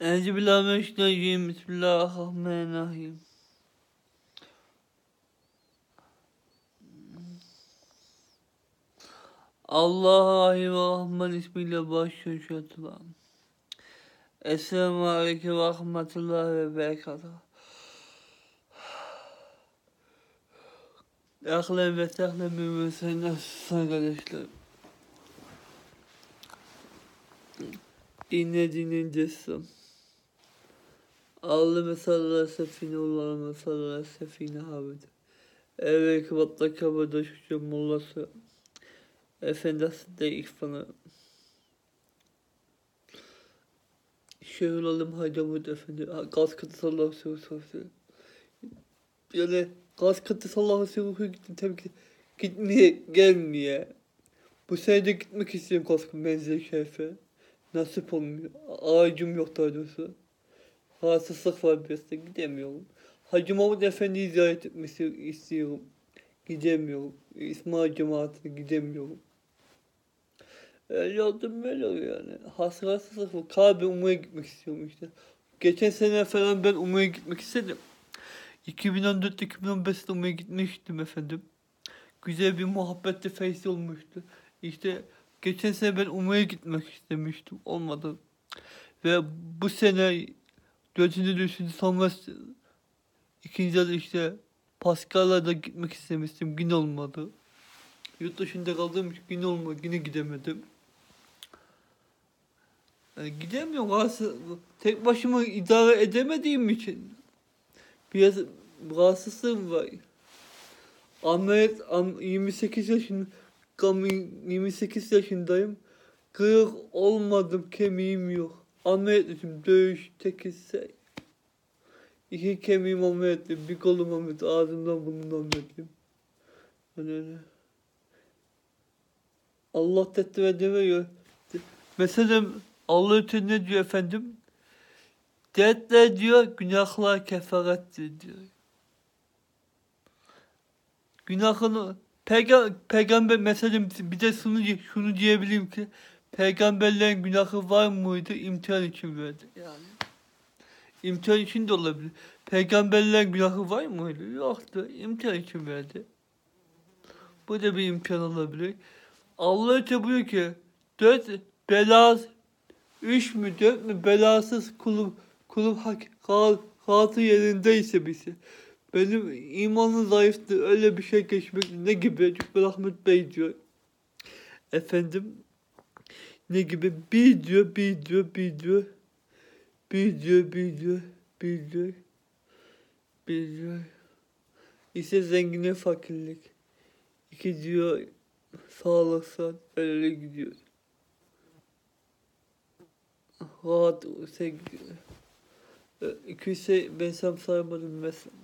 Euzubillahimineşşeytanirracim. Bismillahirrahmanirrahim. Allah ve Rahman ismiyle başlıyor şu atılan. Esselamu Aleyküm ve Rahmetullah ve Berekatuhu. Ahlen ve sehlen mümkün nasılsın kardeşlerim? İnne dinin cessim. Allı mesalla sefine ulan mesalla sefine havede. Evet kıvatla kabada şu mullası. Efendisi de ihfanı. Şehir alim hacamut efendi. Gaz katı sallahu aleyhi ve. Yani gaz katı sallahu aleyhi ve sellem gittim tabii ki gitmeye gelmeye. Bu sene de gitmek istiyorum kaskı menzil şerefe. Nasip olmuyor. Ağacım yok daha doğrusu. Rahatsızlık var biraz da gidemiyorum. Hacı Mahmut Efendi'yi ziyaret etmesi istiyorum. Gidemiyorum. İsmail cemaatine gidemiyorum. Öyle oldu böyle oluyor yani. Hasratsızlık var. Kabe Umre'ye gitmek istiyorum işte. Geçen sene falan ben Umre'ye gitmek istedim. 2014-2015'te Umre'ye gitmiştim efendim. Güzel bir muhabbette face olmuştu. İşte geçen sene ben Umre'ye gitmek istemiştim. Olmadı. Ve bu sene dördüncü düşündü sonra ikinci adı işte Pascal'a da gitmek istemiştim. Gün olmadı. Yurt dışında kaldığım için gün olmadı. Yine gidemedim. Yani gidemiyorum. Rahatsız, tek başıma idare edemediğim için biraz rahatsızlığım var. Ameliyat am- 28 yaşında 28 yaşındayım. Kırık olmadım kemiğim yok. Ameliyat ettim dövüş tekizse. İki kemiğim ameliyat ettim. Bir kolum ameliyat ağzımdan burnumdan ameliyat ettim. Yani öyle. Allah tehdit edemiyor. Mesela Allah öte ne diyor efendim? Dertler diyor, günahlar kefarettir diyor. Günahını Peyga peygamber mesela bir de şunu, şunu diyebilirim ki peygamberlerin günahı var mıydı imtihan için verdi yani. İmtihan için de olabilir. Peygamberlerin günahı var mıydı? Yoktu. İmtihan için verdi. Bu da bir imkan olabilir. Allah öte buyuruyor ki dört belas üç mü dört mü belasız kulum kulum hak, hayatı yerindeyse bizi. Benim imanım zayıftı. Öyle bir şey geçmek ne gibi? Cübbel Ahmet Bey diyor. Efendim ne gibi? Diyor, bir diyor, bir diyor. Bir diyor. İşte zenginliğe fakirlik. İki diyor sağlık saat öyle gidiyor. Rahat sevgi. İki şey ben saymadım mesela.